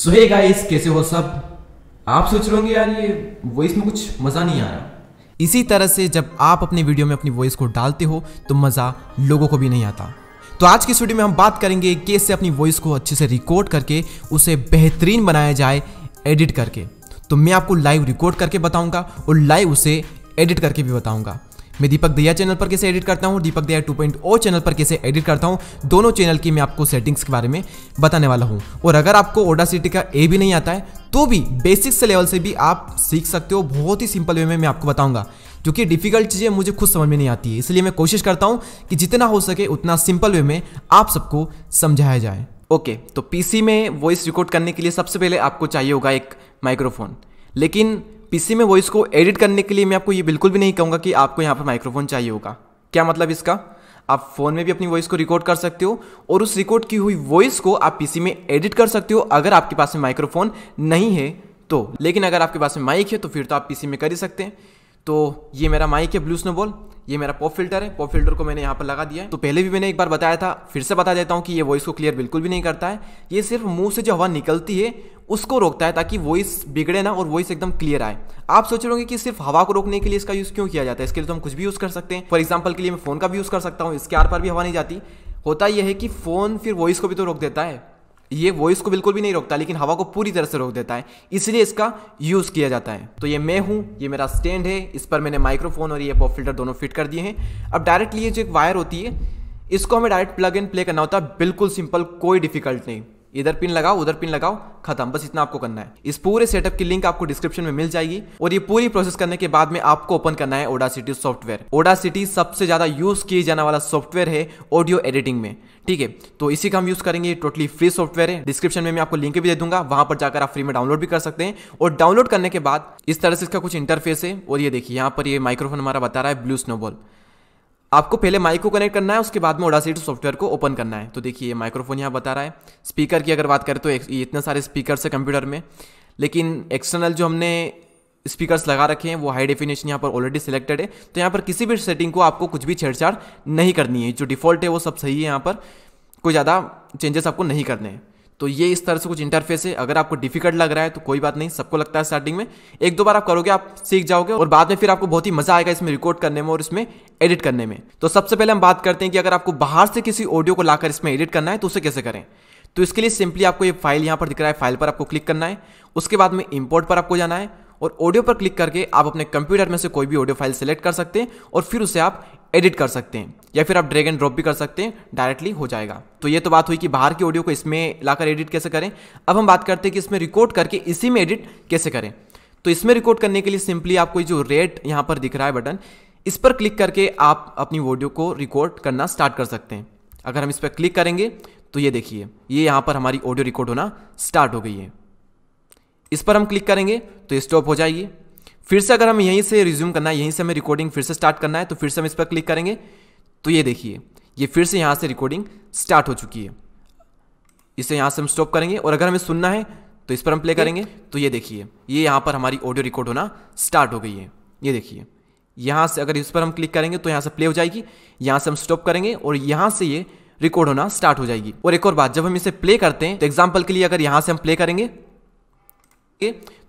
सो hey guys कैसे हो सब? आप सोच रहे होंगे यार, ये वॉइस में कुछ मज़ा नहीं आ रहा। इसी तरह से जब आप अपने वीडियो में अपनी वॉइस को डालते हो तो मज़ा लोगों को भी नहीं आता। तो आज की इस वीडियो में हम बात करेंगे कैसे अपनी वॉइस को अच्छे से रिकॉर्ड करके, उसे बेहतरीन बनाया जाए एडिट करके। तो मैं आपको लाइव रिकॉर्ड करके बताऊँगा और लाइव उसे एडिट करके भी बताऊँगा। मैं दीपक दया चैनल पर कैसे एडिट करता हूँ? दीपक दया 2.0 चैनल पर कैसे एडिट करता हूँ? दोनों चैनल की मैं आपको सेटिंग्स के बारे में बताने वाला हूँ। और अगर आपको ओडा सिटी का ए भी नहीं आता है तो भी बेसिक से लेवल से भी आप सीख सकते हो। बहुत ही सिंपल वे में मैं आपको बताऊँगा। क्योंकि डिफ़िकल्ट चीज़ें मुझे खुद समझ में नहीं आती है। इसलिए मैं कोशिश करता हूँ कि जितना हो सके उतना सिंपल वे में आप सबको समझाया जाए। ओके तो पीसी में वॉइस रिकॉर्ड करने के लिए सबसे पहले आपको चाहिए होगा एक माइक्रोफोन लेकिन पीसी में वॉइस को एडिट करने के लिए मैं आपको ये बिल्कुल भी नहीं कहूँगा कि आपको यहाँ पर माइक्रोफोन चाहिए होगा। क्या मतलब इसका? आप फ़ोन में भी अपनी वॉइस को रिकॉर्ड कर सकते हो और उस रिकॉर्ड की हुई वॉइस को आप पीसी में एडिट कर सकते हो अगर आपके पास में माइक्रोफोन नहीं है तो। लेकिन अगर आपके पास में माइक है तो फिर तो आप पीसी में कर ही सकते हैं। तो ये मेरा माइक है ब्लू स्नोबॉल ये मेरा पॉप फ़िल्टर है। पॉप फ़िल्टर को मैंने यहाँ पर लगा दिया है। तो पहले भी मैंने एक बार बताया था, फिर से बता देता हूँ कि ये वॉइस को क्लियर बिल्कुल भी नहीं करता है। ये सिर्फ़ मुँह से जो हवा निकलती है, उसको रोकता है ताकि वॉइस बिगड़े ना और वॉइस एकदम क्लियर आए। आप सोच रहे होंगे कि सिर्फ़ हवा को रोकने के लिए इसका यूज़ क्यों किया जाता है? इसके लिए तो हम कुछ भी यूज़ कर सकते हैं। फॉर एग्ज़ाम्पल के लिए मैं फ़ोन का भी यूज़ कर सकता हूँ, इसके आर पर भी हवा नहीं जाती। होता यह है कि फ़ोन फिर वॉइस को भी तो रोक देता है। ये वॉइस को बिल्कुल भी नहीं रोकता, लेकिन हवा को पूरी तरह से रोक देता है। इसलिए इसका यूज़ किया जाता है। तो ये मैं हूँ, ये मेरा स्टैंड है, इस पर मैंने माइक्रोफोन और ये पॉप फ़िल्टर दोनों फिट कर दिए हैं। अब डायरेक्टली ये जो एक वायर होती है, इसको हमें डायरेक्ट प्लग एंड प्ले करना होता है। बिल्कुल सिंपल कोई डिफ़िकल्ट नहीं। इधर पिन लगाओ, उधर पिन लगाओ, खत्म, बस इतना आपको करना है। इस पूरे सेटअप की लिंक आपको डिस्क्रिप्शन में मिल जाएगी और ये पूरी प्रोसेस करने के बाद में आपको ओपन करना है Audacity software Audacity सबसे ज़्यादा यूज़ किए जाने वाला सॉफ्टवेयर है ऑडियो एडिटिंग में। ठीक है तो इसी का हम यूज़ करेंगे। टोटली फ्री सॉफ्टवेयर है। डिस्क्रिप्शन में मैं आपको लिंक भी दे दूँगा। वहाँ पर जाकर आप फ्री में डाउनलोड भी कर सकते हैं। और डाउनलोड करने के बाद इस तरह से इसका कुछ इंटरफेस है। और ये देखिए, यहाँ पर ये माइक्रोफोन हमारा बता रहा है ब्लू स्नोबॉल आपको पहले माइक को कनेक्ट करना है, उसके बाद में ओडासिटी सॉफ्टवेयर को ओपन करना है। तो देखिए माइक्रोफोन यहाँ बता रहा है। स्पीकर की अगर बात करें तो इतने सारे स्पीकर है कंप्यूटर में। लेकिन एक्सटर्नल जो हमने स्पीकर्स लगा रखे हैं, वो हाई डेफिनेशन यहाँ पर ऑलरेडी सिलेक्टेड है। तो यहाँ पर किसी भी सेटिंग को आपको कुछ भी छेड़छाड़ नहीं करनी है। जो डिफ़ॉल्ट है, वो सब सही है यहाँ पर। कोई ज़्यादा चेंजेस आपको नहीं करने हैं। तो ये इस तरह से कुछ इंटरफेस है। अगर आपको डिफ़िकल्ट लग रहा है तो कोई बात नहीं, सबको लगता है स्टार्टिंग में। एक दो बार आप करोगे, आप सीख जाओगे और बाद में फिर आपको बहुत ही मज़ा आएगा इसमें रिकॉर्ड करने में और इसमें एडिट करने में। तो सबसे पहले हम बात करते हैं कि अगर आपको बाहर से किसी ऑडियो को लाकर इसमें एडिट करना है तो उसे कैसे करें? तो इसके लिए सिंपली आपको ये फ़ाइल यहाँ पर दिख रहा है फ़ाइल पर आपको क्लिक करना है। उसके बाद में इंपोर्ट पर आपको जाना है और ऑडियो पर क्लिक करके आप अपने कंप्यूटर में से कोई भी ऑडियो फ़ाइल सेलेक्ट कर सकते हैं और फिर उसे आप एडिट कर सकते हैं, या फिर आप ड्रैग एंड ड्रॉप भी कर सकते हैं डायरेक्टली हो जाएगा। तो ये तो बात हुई कि बाहर की ऑडियो को इसमें लाकर एडिट कैसे करें? अब हम बात करते हैं कि इसमें रिकॉर्ड करके इसी में एडिट कैसे करें। तो इसमें रिकॉर्ड करने के लिए सिंपली आपको जो रेड यहाँ पर दिख रहा है बटन इस पर क्लिक करके आप अपनी ऑडियो को रिकॉर्ड करना स्टार्ट कर सकते हैं। अगर हम इस पर क्लिक करेंगे तो ये देखिए, ये यहाँ पर हमारी ऑडियो रिकॉर्ड होना स्टार्ट हो गई है। इस पर हम क्लिक करेंगे तो स्टॉप हो जाएगी। फिर से अगर हम यहीं से रिज्यूम करना है यहीं से हमें रिकॉर्डिंग फिर से स्टार्ट करना है तो फिर से हम इस पर क्लिक करेंगे। तो ये देखिए ये फिर से यहाँ से रिकॉर्डिंग स्टार्ट हो चुकी है। इसे यहाँ से हम स्टॉप करेंगे और अगर हमें सुनना है तो इस पर हम प्ले करेंगे। तो ये देखिए ये यहाँ पर हमारी ऑडियो रिकॉर्ड होना स्टार्ट हो गई है। ये देखिए यहाँ से अगर इस पर हम क्लिक करेंगे तो यहाँ से प्ले हो जाएगी। यहाँ से हम स्टॉप करेंगे और यहाँ से ये रिकॉर्ड होना स्टार्ट हो जाएगी। और एक और बात जब हम इसे प्ले करते हैं तो एग्ज़ाम्पल के लिए अगर यहाँ से हम प्ले करेंगे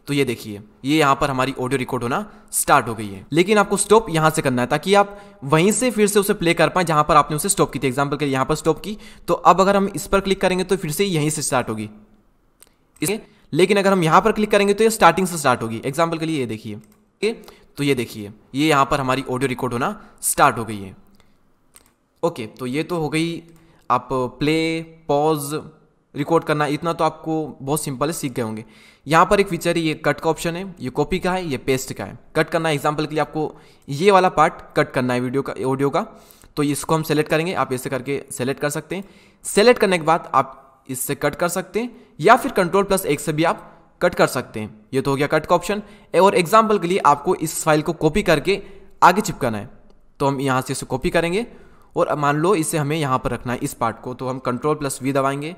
तो ये देखिए, ये यहाँ पर हमारी ऑडियो रिकॉर्ड होना स्टार्ट हो गई है। लेकिन आपको स्टॉप यहाँ से करना है ताकि आप वहीं से फिर से उसे प्ले कर पाए जहाँ पर आपने उसे स्टॉप की थी। एग्ज़ाम्पल के यहाँ पर स्टॉप की। तो अब अगर हम इस पर क्लिक करेंगे तो फिर से यहीं से स्टार्ट होगी। लेकिन अगर हम यहाँ पर क्लिक करेंगे तो ये स्टार्टिंग से स्टार्ट होगी। एग्ज़ाम्पल के लिए ये देखिए। ओके तो ये देखिए, ये यहाँ पर हमारी ऑडियो रिकॉर्ड होना स्टार्ट हो गई है। ओके तो ये तो हो गई। आप प्ले पॉज रिकॉर्ड करना, इतना तो आपको बहुत सिंपल है, सीख गए होंगे। यहाँ पर एक फीचर है, ये कट का ऑप्शन है, ये कॉपी का है, ये पेस्ट का है। कट करना है एग्ज़ाम्पल के लिए आपको ये वाला पार्ट कट करना है वीडियो का ऑडियो का। तो इसको हम सेलेक्ट करेंगे, आप ऐसे करके सेलेक्ट कर सकते हैं। सेलेक्ट करने के बाद आप इससे कट कर सकते हैं, या फिर कंट्रोल प्लस एक से भी आप कट कर सकते हैं। ये तो हो गया कट का ऑप्शन और एग्ज़ाम्पल के लिए आपको इस फ़ाइल को कॉपी करके आगे चिपकाना है। तो हम यहाँ से इसे कॉपी करेंगे। और मान लो इसे हमें यहाँ पर रखना है, इस पार्ट को। तो हम कंट्रोल प्लस वी दबाएँगे।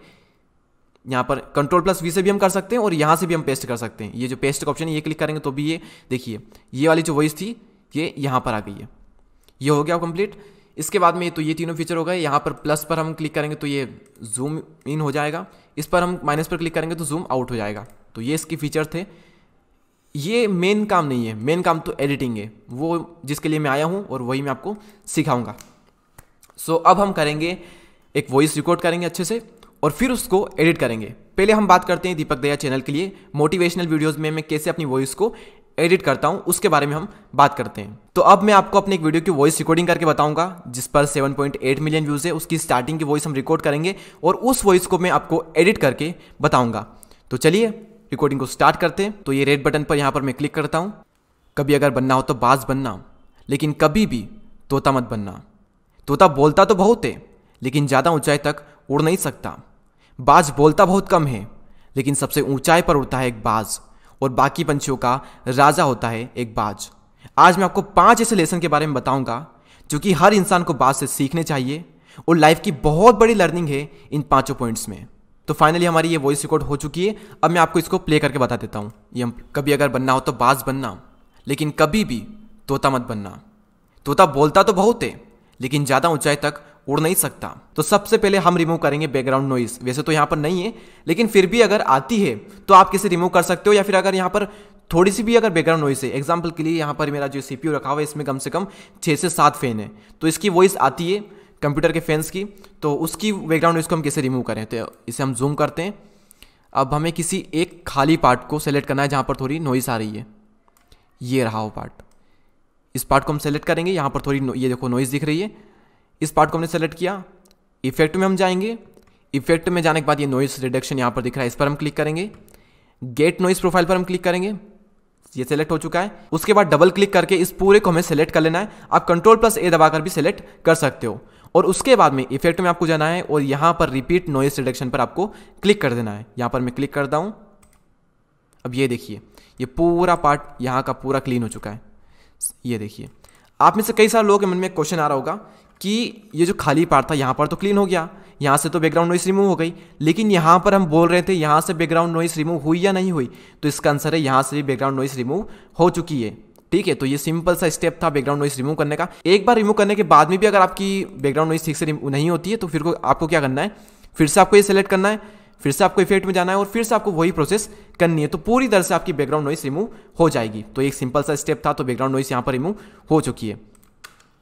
यहाँ पर कंट्रोल प्लस वी से भी हम कर सकते हैं और यहाँ से भी हम पेस्ट कर सकते हैं। ये जो पेस्ट का ऑप्शन है ये क्लिक करेंगे तो भी ये देखिए ये वाली जो वॉइस थी ये यहाँ पर आ गई है। ये हो गया कंप्लीट इसके बाद में तो ये तीनों फीचर हो गए। यहाँ पर प्लस पर हम क्लिक करेंगे तो ये जूम इन हो जाएगा। इस पर हम माइनस पर क्लिक करेंगे तो जूम आउट हो जाएगा। तो ये इसके फीचर थे। ये मेन काम नहीं है। मेन काम तो एडिटिंग है। वो जिसके लिए मैं आया हूँ और वही मैं आपको सिखाऊँगा। सो so, अब हम करेंगे एक वॉइस रिकॉर्ड करेंगे अच्छे से। और फिर उसको एडिट करेंगे। पहले हम बात करते हैं दीपक दया चैनल के लिए। मोटिवेशनल वीडियोस में मैं कैसे अपनी वॉइस को एडिट करता हूँ, उसके बारे में हम बात करते हैं। तो अब मैं आपको अपने एक वीडियो की वॉइस रिकॉर्डिंग करके बताऊँगा, जिस पर 7.8 मिलियन व्यूज़ है। उसकी स्टार्टिंग की वॉइस हम रिकॉर्ड करेंगे और उस वॉइस को मैं आपको एडिट करके बताऊँगा। तो चलिए रिकॉर्डिंग को स्टार्ट करते हैं। तो ये रेड बटन पर यहाँ पर मैं क्लिक करता हूँ। कभी अगर बनना हो तो बाज बनना, लेकिन कभी भी तोता मत बनना। तोता बोलता तो बहुत है, लेकिन ज़्यादा ऊंचाई तक उड़ नहीं सकता। बाज बोलता बहुत कम है, लेकिन सबसे ऊंचाई पर उड़ता है एक बाज, और बाकी पंछियों का राजा होता है एक बाज। आज मैं आपको पाँच ऐसे लेसन के बारे में बताऊँगा, जो कि हर इंसान को बाज से सीखने चाहिए, और लाइफ की बहुत बड़ी लर्निंग है इन पाँचों पॉइंट्स में। तो फाइनली हमारी ये वॉइस रिकॉर्ड हो चुकी है, अब मैं आपको इसको प्ले करके बता देता हूँ। ये कभी अगर बनना हो तो बाज बनना, लेकिन कभी भी तोता मत बनना। तोता बोलता तो बहुत है, लेकिन ज़्यादा ऊंचाई तक उड़ नहीं सकता। तो सबसे पहले हम रिमूव करेंगे बैकग्राउंड नॉइस वैसे तो यहाँ पर नहीं है, लेकिन फिर भी अगर आती है तो आप किसे रिमूव कर सकते हो? या फिर अगर यहाँ पर थोड़ी सी भी अगर बैकग्राउंड नॉइस है एग्ज़ाम्पल के लिए यहाँ पर मेरा जो सीपीयू रखा हुआ है, इसमें कम से कम छः से सात फ़ैन है। तो इसकी वॉइस आती है कंप्यूटर के फैंस की तो उसकी बैकग्राउंड नॉइस को हम कैसे रिमूव करें? तो इसे हम जूम करते हैं। अब हमें किसी एक खाली पार्ट को सेलेक्ट करना है, जहाँ पर थोड़ी नॉइस आ रही है। ये रहा वो पार्ट इस पार्ट को हम सेलेक्ट करेंगे, यहाँ पर थोड़ी ये देखो नॉइस दिख रही है। इस पार्ट को हमने सेलेक्ट किया। इफ़ेक्ट में हम जाएँगे। इफ़ेक्ट में जाने के बाद ये नॉइस रिडक्शन यहाँ पर दिख रहा है, इस पर हम क्लिक करेंगे। गेट नॉइस प्रोफ़ाइल पर हम क्लिक करेंगे। ये सेलेक्ट हो चुका है। उसके बाद डबल क्लिक करके इस पूरे को हमें सेलेक्ट कर लेना है। आप कंट्रोल प्लस ए दबाकर भी सेलेक्ट कर सकते हो। और उसके बाद में इफ़ेक्ट में आपको जाना है और यहाँ पर रिपीट नॉइस रिडक्शन पर आपको क्लिक कर देना है। यहाँ पर मैं क्लिक करता हूँ। अब ये देखिए, ये पूरा पार्ट यहाँ का पूरा क्लीन हो चुका है। ये देखिए। आप में से कई सारे लोगों के मन में क्वेश्चन आ रहा होगा कि ये जो खाली पार्ट था, यहाँ पर तो क्लीन हो गया। यहाँ से तो बैकग्राउंड नॉइस रिमूव हो गई। लेकिन यहाँ पर हम बोल रहे थे, यहाँ से बैकग्राउंड नॉइस रिमूव हुई या नहीं हुई तो इसका आंसर है, यहाँ से भी बैकग्राउंड नॉइस रिमूव हो चुकी है। ठीक है तो ये सिंपल सा स्टेप था बैकग्राउंड नॉइस रिमूव करने का। एक बार रिमूव करने के बाद में भी अगर आपकी बैकग्राउंड नॉइस ठीक से नहीं होती है तो फिर आपको क्या करना है? फिर से आपको ये सेलेक्ट करना है, फिर से आपको इफ़ेक्ट में जाना है और फिर से आपको वही प्रोसेस करनी है। तो पूरी तरह से आपकी बैकग्राउंड नॉइस रिमूव हो जाएगी। तो एक सिंपल सा स्टेप था तो बैकग्राउंड नॉइस यहाँ पर रिमूव हो चुकी है।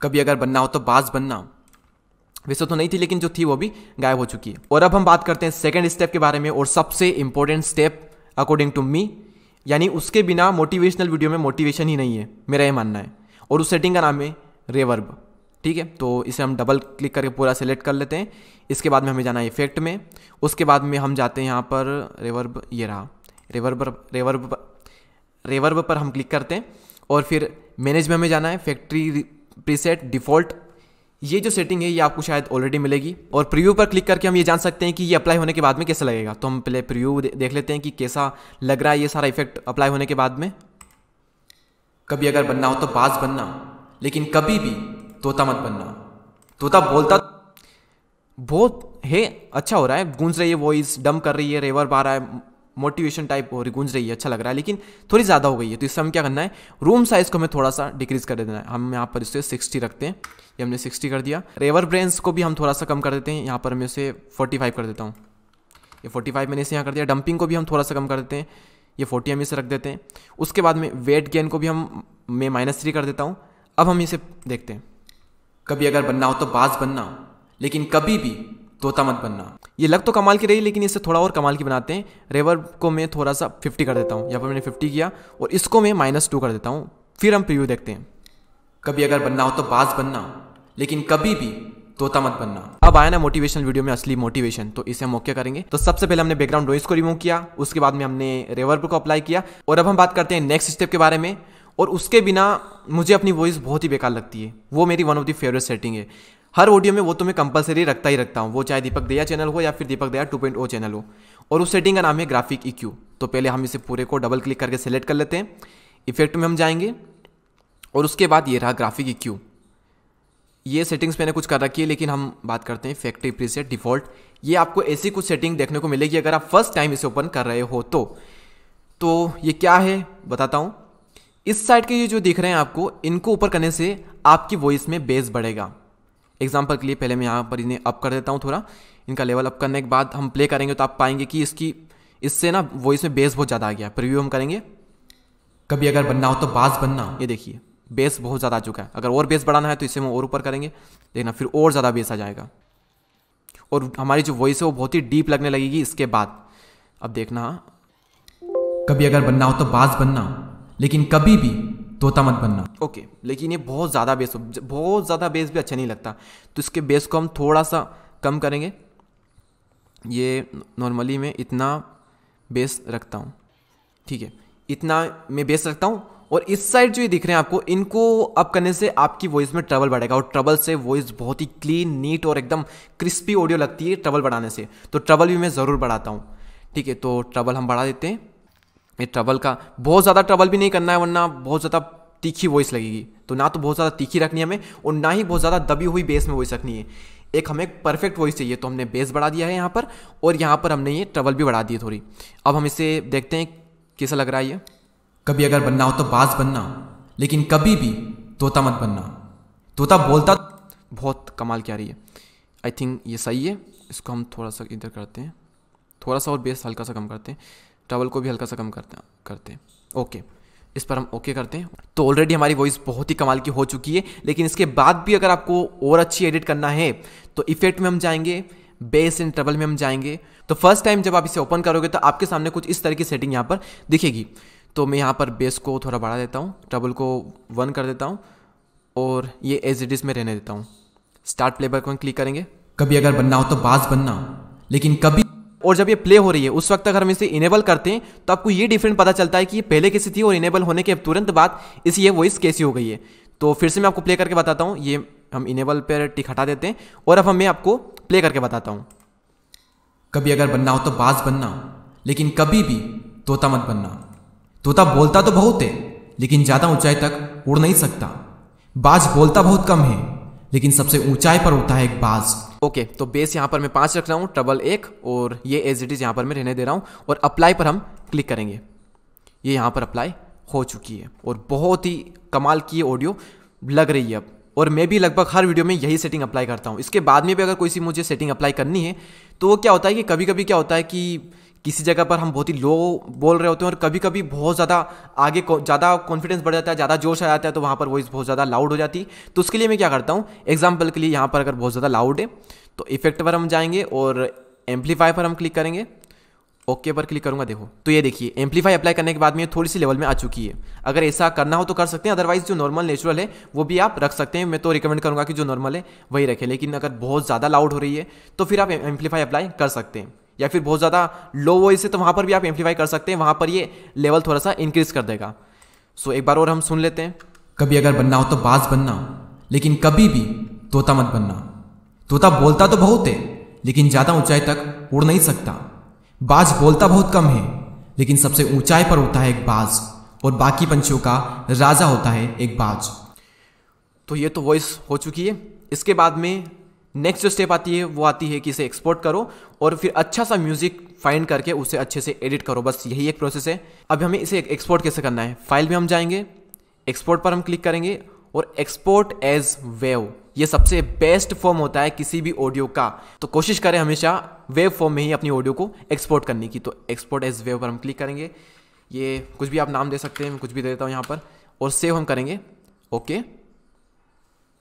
कभी अगर बनना हो तो बाज बनना। वैसे तो नहीं थी, लेकिन जो थी वो भी गायब हो चुकी है। और अब हम बात करते हैं सेकेंड स्टेप के बारे में, और सबसे important step according to me यानी उसके बिना मोटिवेशनल वीडियो में मोटिवेशन ही नहीं है, मेरा ये मानना है। और उस सेटिंग का नाम है रेवर्ब ठीक है? तो इसे हम डबल क्लिक करके पूरा सेलेक्ट कर लेते हैं। इसके बाद में हमें जाना है इफ़ेक्ट में। उसके बाद में हम जाते हैं यहाँ पर रेवर्ब ये रहा। रेवर्ब रेवर्ब रेवर्ब पर हम क्लिक करते हैं। और फिर मैनेज में हमें जाना है फैक्ट्री प्रीसेट डिफ़ॉल्ट ये जो सेटिंग है, ये आपको शायद ऑलरेडी मिलेगी। और प्रीव्यू पर क्लिक करके हम ये जान सकते हैं कि ये अप्लाई होने के बाद में कैसा लगेगा। तो हम पहले प्रीव्यू देख लेते हैं कि कैसा लग रहा है ये सारा इफ़ेक्ट अप्लाई होने के बाद में। कभी अगर बनना हो तो बाज बनना, लेकिन कभी भी तोता मत बनना। तोता बोलता बहुत, है अच्छा हो रहा है, गूंज रही है वॉइस डम कर रही है रेवर आ रहा है मोटिवेशन टाइप हो रही, गूंज रही है अच्छा लग रहा है, लेकिन थोड़ी ज़्यादा हो गई है। तो इससे हम क्या करना है? रूम साइज़ को हमें थोड़ा सा डिक्रीज कर देना है। हम यहाँ पर इसे सिक्सटी रखते हैं। ये हमने सिक्सटी कर दिया। रेवर ब्रेंस को भी हम थोड़ा सा कम कर देते हैं। यहाँ पर मैं इसे फोर्टी फाइव कर देता हूँ। ये फोर्टी फाइव मैंने इसे यहाँ कर दिया। डंपिंग को भी हम थोड़ा सा कम कर देते हैं। ये फोर्टी हम इसे रख देते हैं। उसके बाद में वेट गेन को भी हम, मैं माइनस थ्री कर देता हूँ। अब हम इसे देखते हैं। कभी अगर बनना हो तो बाज बनना लेकिन कभी भी तोता मत बनना। ये लग तो कमाल की रही, लेकिन इसे थोड़ा और कमाल की बनाते हैं। रेवर को मैं थोड़ा सा फिफ्टी कर देता हूँ। यहाँ पर मैंने फिफ्टी किया, और इसको मैं माइनस टू कर देता हूँ। फिर हम प्रीव्यू देखते हैं। कभी अगर बनना हो तो बाज बनना, लेकिन कभी भी तोता मत बनना। अब आया ना मोटिवेशनल वीडियो में असली मोटिवेशन तो इसे हम ओके करेंगे। तो सबसे पहले हमने बैकग्राउंड नॉइस को रिमूव किया, उसके बाद में हमने रेवर्ब को अप्लाई किया, और अब हम बात करते हैं नेक्स्ट स्टेप के बारे में। और उसके बिना मुझे अपनी वॉइस बहुत ही बेकार लगती है। वो मेरी one of the favourite setting है। हर ऑडियो में वो तो मैं कंपलसरी रखता ही रखता हूँ। वो चाहे दीपक दया चैनल हो या फिर Deepak Daya two point O channel हो। और उस सेटिंग का नाम है ग्राफिक ई तो पहले हम इसे पूरे को डबल क्लिक करके सेलेक्ट कर लेते हैं। इफ़ेक्ट में हम जाएँगे। और उसके बाद ये रहा ग्राफिक ई ये सेटिंग्स मैंने कुछ कर रखी है, लेकिन हम बात करते हैं फैक्ट्री प्रीसेट डिफ़ॉल्ट ये आपको ऐसी कुछ सेटिंग देखने को मिलेगी अगर आप फ़र्स्ट टाइम इसे ओपन कर रहे हो तो। तो ये क्या है, बताता हूँ। इस साइड के ये जो दिख रहे हैं आपको, इनको ऊपर करने से आपकी वॉइस में बेस बढ़ेगा। एग्ज़ाम्पल के लिए पहले मैं यहाँ पर इन्हें अप कर देता हूँ थोड़ा। इनका लेवल अप करने के बाद हम प्ले करेंगे तो आप पाएँगे कि इसकी, इससे ना वॉइस में बेस बहुत ज़्यादा आ गया। प्रिव्यू हम करेंगे। कभी अगर बनना हो तो बाज बनना। ये देखिए बेस बहुत ज़्यादा आ चुका है। अगर और बेस बढ़ाना है तो इसे हम और ऊपर करेंगे। देखना, फिर और ज़्यादा बेस आ जाएगा। और हमारी जो वॉइस है वो बहुत ही डीप लगने लगेगी इसके बाद। अब देखना, कभी अगर बनना हो तो बाज बनना। लेकिन कभी भी तोता मत बनना। ओके लेकिन ये बहुत ज़्यादा बेस बहुत ज़्यादा बेस भी अच्छा नहीं लगता। तो इसके बेस को हम थोड़ा सा कम करेंगे। ये नॉर्मली मैं इतना बेस रखता हूँ। ठीक है, इतना मैं बेस रखता हूँ और इस साइड जो ये दिख रहे हैं आपको, इनको अप करने से आपकी वॉइस में ट्रबल बढ़ेगा और ट्रबल से वॉइस बहुत ही क्लीन नीट और एकदम क्रिस्पी ऑडियो लगती है ट्रबल बढ़ाने से। तो ट्रबल भी मैं ज़रूर बढ़ाता हूँ। ठीक है तो ट्रबल हम बढ़ा देते हैं। ये ट्रबल का। बहुत ज़्यादा ट्रबल भी नहीं करना है, वरना बहुत ज़्यादा तीखी वॉइस लगेगी। तो ना तो बहुत ज़्यादा तीखी रखनी है हमें, और ना ही बहुत ज़्यादा दबी हुई बेस में वॉइस रखनी है। एक हमें परफेक्ट वॉइस चाहिए तो हमने बेस बढ़ा दिया है यहाँ पर, और यहाँ पर हमने ये ट्रबल भी बढ़ा दी थोड़ी। अब हम इसे देखते हैं, कैसा लग रहा है ये? कभी अगर बनना हो तो बाज बनना, लेकिन कभी भी तोता मत बनना। तोता बोलता बहुत कमाल क्या रही है। आई थिंक ये सही है, इसको हम थोड़ा सा इधर करते हैं। थोड़ा सा और बेस हल्का सा कम करते हैं। ट्रबल को भी हल्का सा कम करते हैं करते हैं। ओके इस पर हम ओके करते हैं। तो ऑलरेडी हमारी वॉइस बहुत ही कमाल की हो चुकी है, लेकिन इसके बाद भी अगर आपको और अच्छी एडिट करना है तो इफ़ेक्ट में हम जाएँगे बेस इन ट्रबल में हम जाएँगे। तो फ़र्स्ट टाइम जब आप इसे ओपन करोगे तो आपके सामने कुछ इस तरह की सेटिंग यहाँ पर दिखेगी। तो मैं यहाँ पर बेस को थोड़ा बढ़ा देता हूँ ट्रबल को वन कर देता हूँ, और ये एज इट इज़ में रहने देता हूँ। स्टार्ट प्ले पर क्लिक करेंगे। कभी अगर बनना हो तो बाज बनना, लेकिन कभी और जब ये प्ले हो रही है, उस वक्त अगर हम इसे इनेबल करते हैं तो आपको ये डिफरेंट पता चलता है कि ये पहले कैसी थी और इनेबल होने के तुरंत बाद इस ये वॉइस कैसी हो गई है। तो फिर से मैं आपको प्ले करके बताता हूँ, ये हम इनेबल पर टिक हटा देते हैं और अब हमें आपको प्ले करके बताता हूँ। कभी अगर बनना हो तो बाज बनना, लेकिन कभी भी तोता मत बनना। तोता बोलता तो बहुत है, लेकिन ज़्यादा ऊंचाई तक उड़ नहीं सकता। बाज बोलता बहुत कम है, लेकिन सबसे ऊंचाई पर उड़ता है एक बाज। ओके तो बेस यहाँ पर मैं पाँच रख रहा हूँ ट्रबल एक, और ये एज इट इज़ यहाँ पर मैं रहने दे रहा हूँ, और अप्लाई पर हम क्लिक करेंगे। ये यहाँ पर अप्लाई हो चुकी है, और बहुत ही कमाल की ऑडियो लग रही है अब। और मैं भी लगभग हर वीडियो में यही सेटिंग अप्लाई करता हूँ। इसके बाद में भी अगर कोई सी मुझे सेटिंग अप्लाई करनी है तो वो क्या होता है कि कभी कभी क्या होता है कि किसी जगह पर हम बहुत ही लो बोल रहे होते हैं और कभी कभी बहुत ज़्यादा आगे ज़्यादा कॉन्फिडेंस बढ़ जाता है, ज़्यादा जोश आ जाता है तो वहाँ पर वॉइस बहुत ज़्यादा लाउड हो जाती। तो उसके लिए मैं क्या करता हूँ? एग्ज़ाम्पल के लिए यहाँ पर अगर बहुत ज़्यादा लाउड है तो इफ़ेक्ट पर हम जाएँगे और एम्पलीफाई पर हम क्लिक करेंगे। ओके पर क्लिक करूँगा, देखो। तो ये देखिए एम्पलीफाई अप्लाई करने के बाद में थोड़ी सी लेवल में आ चुकी है। अगर ऐसा करना हो तो कर सकते हैं अदरवाइज़ जो नॉर्मल नेचुरल है, वो भी आप रख सकते हैं। मैं तो रिकमेंड करूँगा कि जो नॉर्मल है, वही रखें। लेकिन अगर बहुत ज़्यादा लाउड हो रही है तो फिर आप एम्पलीफाई अप्लाई कर सकते हैं। या फिर बहुत ज़्यादा लो वॉइस है तो वहाँ पर भी आप एम्पलीफाई कर सकते हैं, वहाँ पर ये लेवल थोड़ा सा इंक्रीज कर देगा। सो एक बार और हम सुन लेते हैं। कभी अगर बनना हो तो बाज बनना, लेकिन कभी भी तोता मत बनना। तोता बोलता तो बहुत है, लेकिन ज़्यादा ऊंचाई तक उड़ नहीं सकता। बाज बोलता बहुत कम है, लेकिन सबसे ऊंचाई पर होता है एक बाज, और बाकी पंछियों का राजा होता है एक बाज। तो ये तो वॉइस हो चुकी है। इसके बाद में नेक्स्ट जो स्टेप आती है, वो आती है कि इसे एक्सपोर्ट करो और फिर अच्छा सा म्यूज़िक फाइंड करके उसे अच्छे से एडिट करो। बस यही एक प्रोसेस है। अब हमें इसे एक्सपोर्ट कैसे करना है? फ़ाइल में हम जाएँगे एक्सपोर्ट पर हम क्लिक करेंगे और एक्सपोर्ट एज वेव ये सबसे बेस्ट फॉर्म होता है किसी भी ऑडियो का। तो कोशिश करें हमेशा वेव फॉर्म में ही अपनी ऑडियो को एक्सपोर्ट करने की। तो एक्सपोर्ट एज वेव पर हम क्लिक करेंगे। ये कुछ भी आप नाम दे सकते हैं कुछ भी दे देता हूँ यहाँ पर। और सेव हम करेंगे। ओके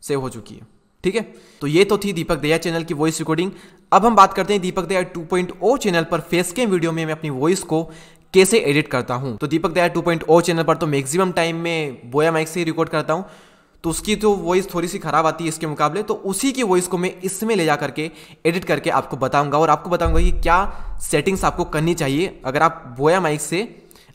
सेव हो चुकी है। ठीक है? तो ये तो थी दीपक दया चैनल की वॉइस रिकॉर्डिंग अब हम बात करते हैं दीपक दया 2.0 चैनल पर फेस के वीडियो में मैं अपनी वॉइस को कैसे एडिट करता हूँ। तो दीपक दया 2.0 चैनल पर तो मैक्सिमम टाइम में बोया माइक से ही रिकॉर्ड करता हूँ। तो उसकी तो वॉइस थोड़ी सी खराब आती है इसके मुकाबले तो उसी की वॉइस को मैं इसमें ले जा करके एडिट करके आपको बताऊँगा और आपको बताऊँगा कि क्या सेटिंग्स आपको करनी चाहिए अगर आप बोया माइक से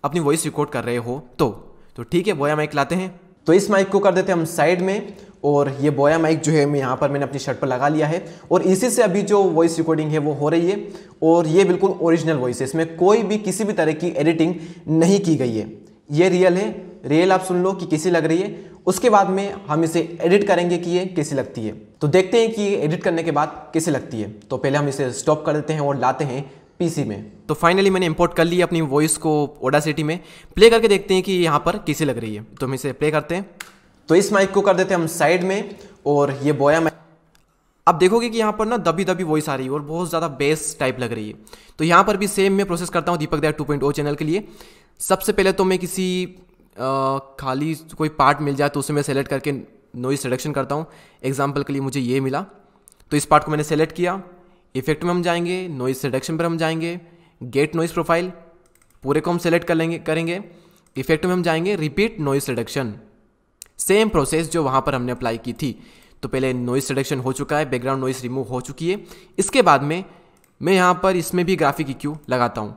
अपनी वॉइस रिकॉर्ड कर रहे हो तो। तो ठीक है बोया माइक लाते हैं। तो इस माइक को कर देते हैं हम साइड में, और ये बोया माइक जो है, मैं यहाँ पर मैंने अपनी शर्ट पर लगा लिया है। और इसी से अभी जो वॉइस रिकॉर्डिंग है, वो हो रही है। और ये बिल्कुल ओरिजिनल वॉइस है। इसमें कोई भी किसी भी तरह की एडिटिंग नहीं की गई है। ये रियल है। रियल आप सुन लो कि कैसी लग रही है। उसके बाद में हम इसे एडिट करेंगे कि ये कैसी लगती है। तो देखते हैं कि ये एडिट करने के बाद कैसी लगती है। तो पहले हम इसे स्टॉप कर देते हैं और लाते हैं पीसी में। तो फाइनली मैंने इंपोर्ट कर ली अपनी वॉइस को ओडा सिटी में। प्ले करके देखते हैं कि यहाँ पर कैसी लग रही है। तो हम इसे प्ले करते हैं। तो इस माइक को कर देते हैं हम साइड में और ये बोया माइक अब देखोगे कि यहाँ पर ना दबी दबी वॉइस आ रही है और बहुत ज़्यादा बेस टाइप लग रही है। तो यहाँ पर भी सेम मैं प्रोसेस करता हूँ दीपक दया टू चैनल के लिए। सबसे पहले तो मैं किसी आ, खाली कोई पार्ट मिल जाए तो उसे मैं सेलेक्ट करके नॉइस रिडक्शन करता हूँ। एग्ज़ाम्पल के लिए मुझे ये मिला। तो इस पार्ट को मैंने सेलेक्ट किया। इफ़ेक्ट में हम जाएँगे नॉइस रिडक्शन पर हम जाएँगे गेट नॉइस प्रोफ़ाइल पूरे को हम सेलेक्ट कर लेंगे, करेंगे। इफ़ेक्ट में हम जाएँगे repeat noise reduction same process जो वहाँ पर हमने अप्लाई की थी। तो पहले नॉइस रिडक्शन हो चुका है बैकग्राउंड नॉइस रिमूव हो चुकी है। इसके बाद में, मैं यहाँ पर इसमें भी ग्राफिक इक्यू लगाता हूँ।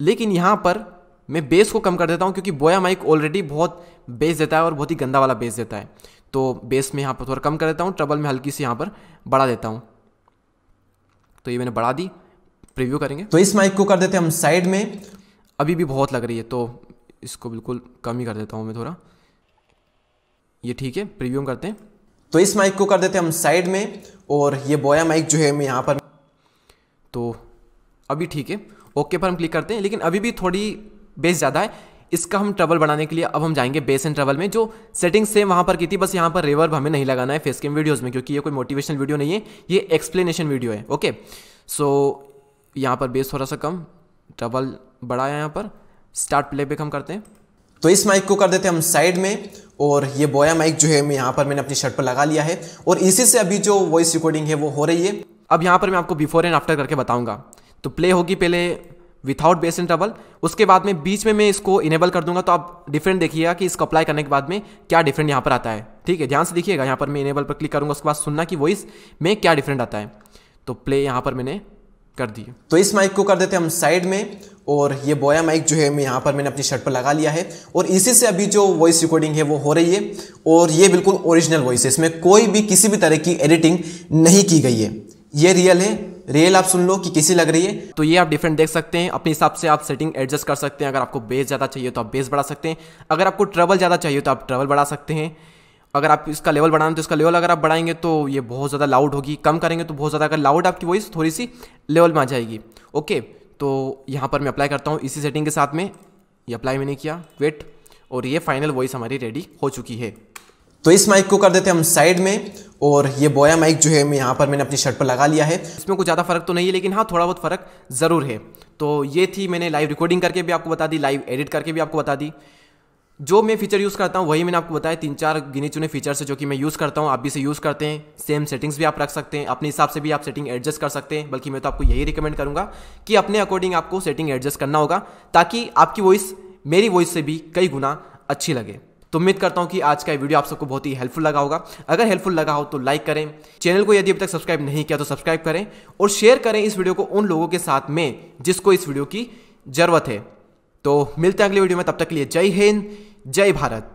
लेकिन यहाँ पर मैं बेस को कम कर देता हूँ क्योंकि बोया माइक ऑलरेडी बहुत बेस देता है और बहुत ही गंदा वाला बेस देता है। तो बेस में यहाँ पर थोड़ा कम कर देता हूँ ट्रबल में हल्की सी यहाँ पर बढ़ा देता हूँ। तो ये मैंने बढ़ा दी। प्रीव्यू करेंगे। तो इस माइक को कर देते हैं हम साइड में। अभी भी बहुत लग रही है तो इसको बिल्कुल कम ही कर देता हूँ मैं थोड़ा। ये ठीक है प्रीव्यू करते हैं। तो इस माइक को कर देते हैं हम साइड में और ये बोया माइक जो है मैं यहाँ पर तो अभी ठीक है ओके पर हम क्लिक करते हैं लेकिन अभी भी थोड़ी बेस ज़्यादा है। इसका हम ट्रबल बनाने के लिए अब हम जाएँगे बेस एंड ट्रबल में जो सेटिंग सेम वहाँ पर की थी बस यहाँ पर रिवर्ब हमें नहीं लगाना है फेस वीडियोज़ में क्योंकि ये कोई मोटिवेशनल वीडियो नहीं है ये एक्सप्लेनेशन वीडियो है ओके सो so, यहाँ पर बेस थोड़ा सा कम ट्रबल बढ़ाया यहाँ पर स्टार्ट प्ले हम करते हैं। तो इस माइक को कर देते हैं हम साइड में और ये बोया माइक जो है मैं यहाँ पर मैंने अपनी शर्ट पर लगा लिया है और इसी से अभी जो वॉइस रिकॉर्डिंग है वो हो रही है। अब यहाँ पर मैं आपको बिफोर एंड आफ्टर करके बताऊँगा। तो प्ले होगी पहले विथाउट बेस एंड ट्रबल उसके बाद में बीच में मैं इसको इनेबल कर दूँगा तो आप डिफरेंट देखिएगा कि इसको अप्लाई करने के बाद में क्या डिफरेंट यहाँ पर आता है। ठीक है, ध्यान से देखिएगा, यहाँ पर मैं इनेबल पर क्लिक करूँगा, उसके बाद सुनना कि वॉइस में क्या डिफरेंट आता है। तो प्ले यहाँ पर मैंने कर दी। तो इस माइक को कर देते हैं हम साइड में, और ये बोया माइक जो है, मैं यहाँ पर मैंने अपनी शर्ट पर लगा लिया है। और इसी से अभी जो वॉइस रिकॉर्डिंग है, वो हो रही है। और ये बिल्कुल ओरिजिनल वॉइस है। इसमें कोई भी किसी भी तरह की एडिटिंग नहीं की गई है। ये रियल है रियल आप सुन लो कि कैसी लग रही है। तो ये आप डिफरेंट देख सकते हैं। अपने हिसाब से आप सेटिंग एडजस्ट कर सकते हैं। अगर आपको बेस ज़्यादा चाहिए तो आप बेस बढ़ा सकते हैं। अगर आपको ट्रबल ज़्यादा चाहिए तो आप ट्रबल बढ़ा सकते हैं। अगर आप इसका लेवल बढ़ाना तो इसका लेवल अगर आप बढ़ाएँगे तो ये बहुत ज़्यादा लाउड होगी। कम करेंगे तो बहुत ज़्यादा, अगर लाउड आपकी वॉइस थोड़ी सी लेवल में आ जाएगी। ओके तो यहाँ पर मैं अप्लाई करता हूँ इसी सेटिंग के साथ में। ये अप्लाई मैंने किया वेट और ये फाइनल वॉइस हमारी रेडी हो चुकी है। तो इस माइक को कर देते हैं हम साइड में, और ये बोया माइक जो है मैं यहाँ पर मैंने अपनी शर्ट पर लगा लिया है। इसमें कुछ ज़्यादा फ़र्क तो नहीं है, लेकिन हाँ थोड़ा बहुत फ़र्क ज़रूर है। तो ये थी मैंने लाइव रिकॉर्डिंग करके भी आपको बता दी लाइव एडिट करके भी आपको बता दी। जो मैं फीचर यूज़ करता हूँ, वही मैंने आपको बताया तीन चार गिने चुने फीचर से जो कि मैं यूज़ करता हूँ, आप भी इसे यूज़ करते हैं। सेम सेटिंग्स भी आप रख सकते हैं, अपने हिसाब से भी आप सेटिंग एडजस्ट कर सकते हैं, बल्कि मैं तो आपको यही रिकमेंड करूँगा कि अपने अकॉर्डिंग आपको सेटिंग एडजस्ट करना होगा, ताकि आपकी वॉइस मेरी वॉइस से भी कई गुना अच्छी लगे। तो उम्मीद करता हूँ कि आज का वीडियो आप सबको बहुत ही हेल्पफुल लगा होगा। अगर हेल्पफुल लगा हो तो लाइक करें। चैनल को यदि अब तक सब्सक्राइब नहीं किया तो सब्सक्राइब करें और शेयर करें इस वीडियो को उन लोगों के साथ में जिसको इस वीडियो की ज़रूरत है। तो मिलते हैं अगले वीडियो में, तब तक के लिए जय हिंद, जय भारत।